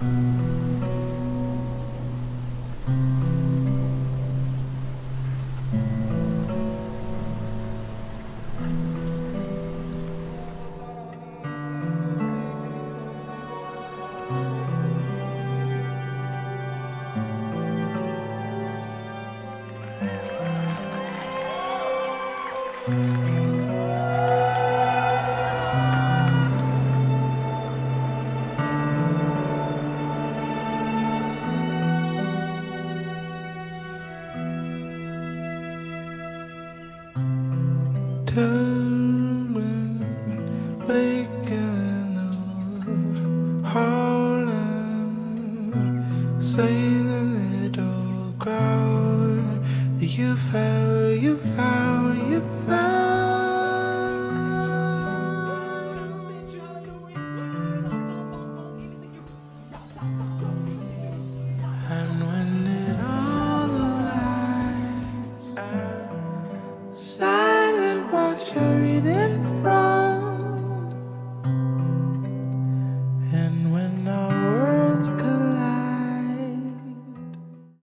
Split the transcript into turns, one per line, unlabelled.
Música You fell, you fell, you fell.